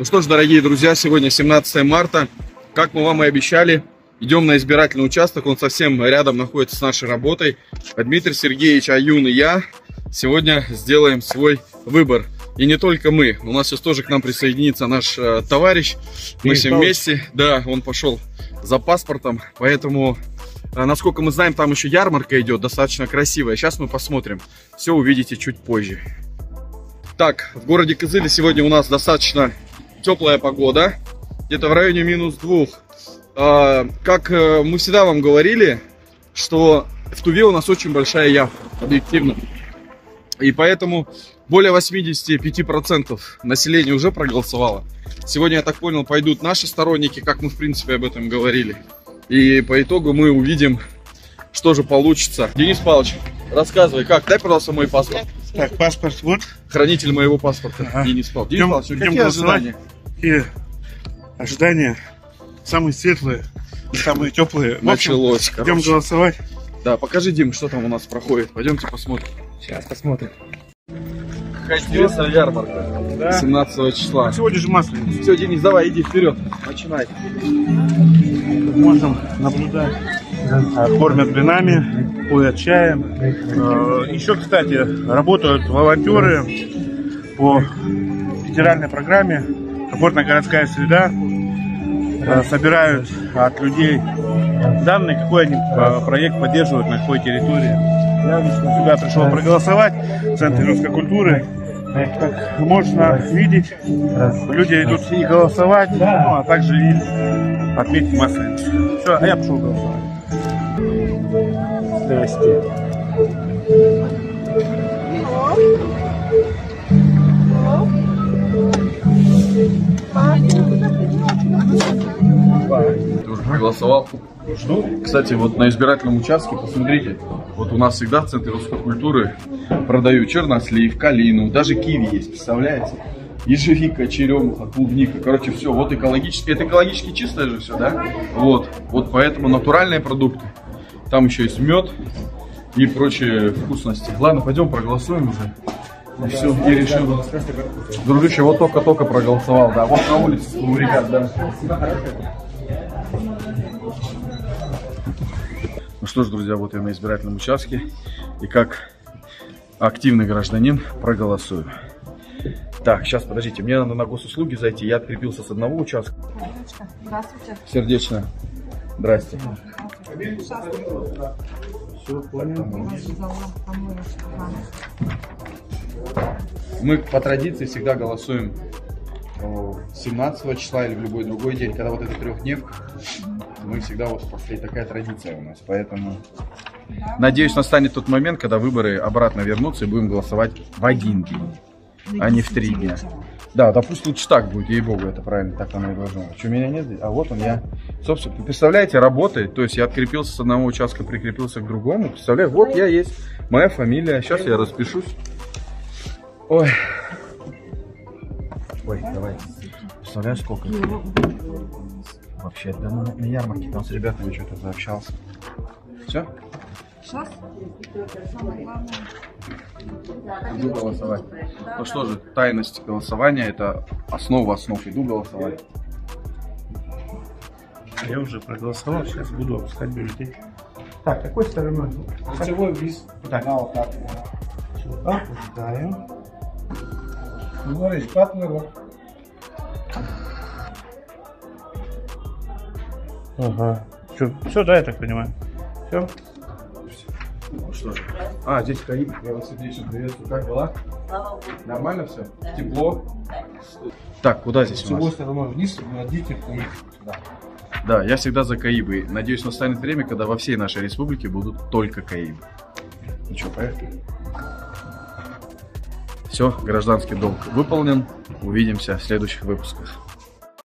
Ну что ж, дорогие друзья, сегодня 17 марта. Как мы вам и обещали, идем на избирательный участок. Он совсем рядом находится с нашей работой. Дмитрий Сергеевич Аюн и я сегодня сделаем свой выбор. И не только мы. У нас сейчас тоже к нам присоединится наш э, товарищ. Мы все вместе. Да, он пошел за паспортом. Поэтому, э, насколько мы знаем, там еще ярмарка идет, достаточно красивая. Сейчас мы посмотрим. Все увидите чуть позже. Так, в городе Кызыле сегодня у нас достаточно теплая погода. Где-то в районе минус двух. А, как э, мы всегда вам говорили, что в Туве у нас очень большая явка, объективно. И поэтому более 85% населения уже проголосовало. Сегодня, я так понял, пойдут наши сторонники, как мы, в принципе, об этом говорили. И по итогу мы увидим, что же получится. Денис Павлович, рассказывай, как? Дай, пожалуйста, мой паспорт. Так, паспорт вот. Хранитель моего паспорта, Ага. Денис Павлович. Денис Павлович, какие ожидания? И ожидания самые светлые, и самые теплые. В общем, Началось, Идем короче. голосовать. Да, покажи, Дим, что там у нас проходит. Пойдемте посмотрим. Сейчас посмотрим. Интересная ярмарка. Да. 17 числа. Сегодня же масленица. Все, Денис, давай, иди вперед. Начинай. Можем наблюдать. А, Кормят блинами, поят чаем. Э, Еще, кстати, работают волонтеры по федеральной программе «Комфортная городская среда». Э, Собирают от людей данные, какой они э, проект поддерживают на какой территории. Я лично сюда пришел проголосовать в Центре русской культуры. Как можно видеть, люди идут и голосовать, ну, а также и отметить масленицу. Все, а я пошел голосовать. Здрасте. Проголосовал? Жду. Кстати, вот на избирательном участке, посмотрите, вот у нас всегда в Центре русской культуры продают чернослив, калину, даже киви есть, представляете? Ежевика, черемуха, клубника, короче, все, вот экологически, это экологически чистое же все, да? Вот, вот поэтому натуральные продукты. Там еще есть мед и прочие вкусности. Ладно, пойдем проголосуем уже. И все, я решил. Дружище, вот только-только проголосовал, да, вот на улице у ребят, да. Что ж, друзья, вот я на избирательном участке. И как активный гражданин проголосую. Так, сейчас, подождите, мне надо на госуслуги зайти. Я открепился с одного участка. Здравствуйте. Сердечно. Здрасте. Мы по традиции всегда голосуем э, 17 числа или в любой другой день, когда вот эта трехдневка. Мы всегда вот после такая традиция у нас, поэтому надеюсь настанет тот момент, когда выборы обратно вернутся и будем голосовать в один день, а не в три дня. Да, да пусть лучше так будет, ей-богу, это правильно, так оно и должно быть. Что, меня нет здесь? А вот он я. Собственно, представляете, работает, то есть я открепился с одного участка, прикрепился к другому. Представляю, вот я есть, моя фамилия, сейчас я распишусь. Ой. Ой, давай. Представляешь, сколько? Вообще, да на, на ярмарке там с ребятами что-то заобщался. Все? Сейчас. Иду голосовать. Ну что же, тайность голосования это основа основ. Иду голосовать. Я уже проголосовал, сейчас буду опускать бюллетень. Так, какой стороной? Лицевой вниз. Так. На вот так. Сюда, опускаем. Ну, смотри, подплыло. Ага. все, да, я так понимаю. Все. Ну что же. А, здесь Кариб. Я вас сердечно приветствую. Как дела? Нормально все? Тепло? Так, куда здесь у Лицевой нас? стороной вниз, вводите поехали сюда. Да, я всегда за Каибы. Надеюсь, настанет время, когда во всей нашей республике будут только Каибы. Ну что, поехали? Все, гражданский долг выполнен. Увидимся в следующих выпусках.